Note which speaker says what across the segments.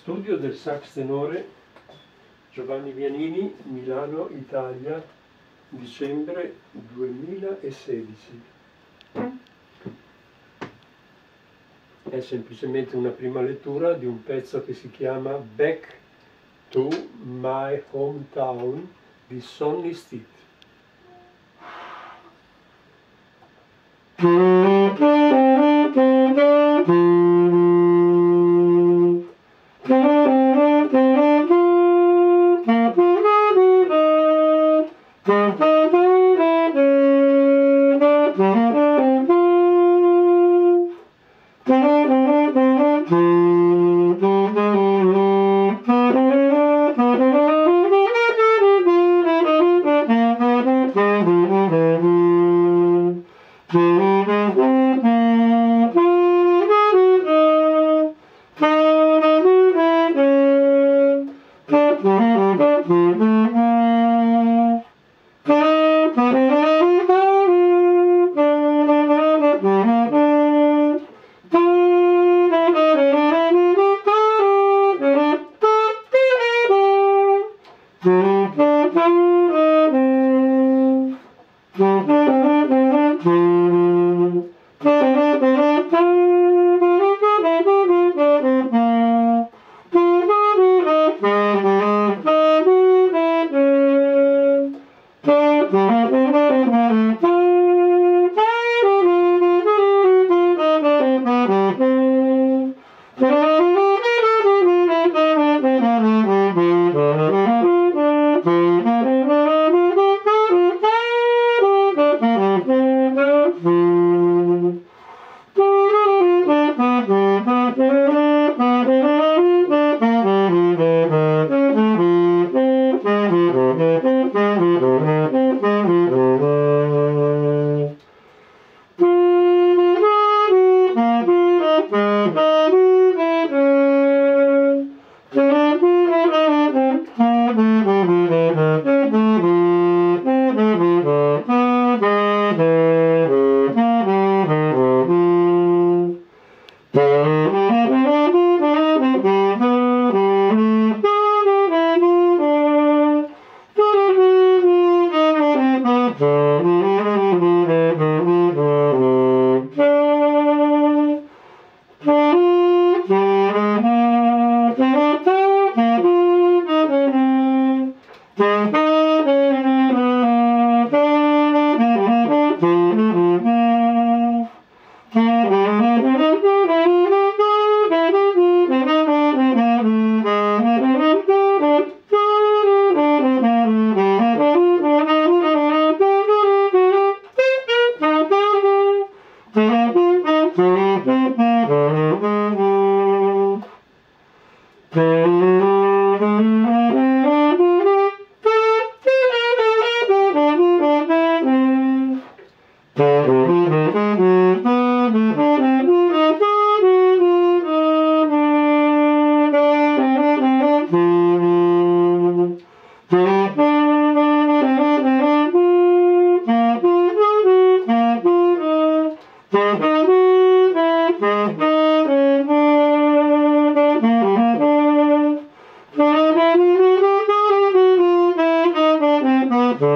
Speaker 1: Studio del sax tenore Giovanni Vianini, Milano, Italia, dicembre 2016. È semplicemente una prima lettura di un pezzo che si chiama Back to My Hometown di Sonny Stitt. Thank you. Música c'è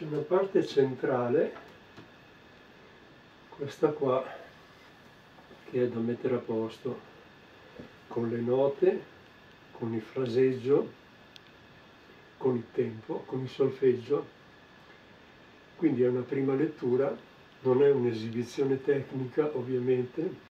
Speaker 1: una parte centrale, questa qua, che è da mettere a posto con le note, con il fraseggio, con il tempo, con il solfeggio. Quindi è una prima lettura, non è un'esibizione tecnica ovviamente,